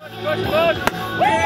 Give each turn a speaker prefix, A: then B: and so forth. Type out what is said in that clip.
A: Push, push, push.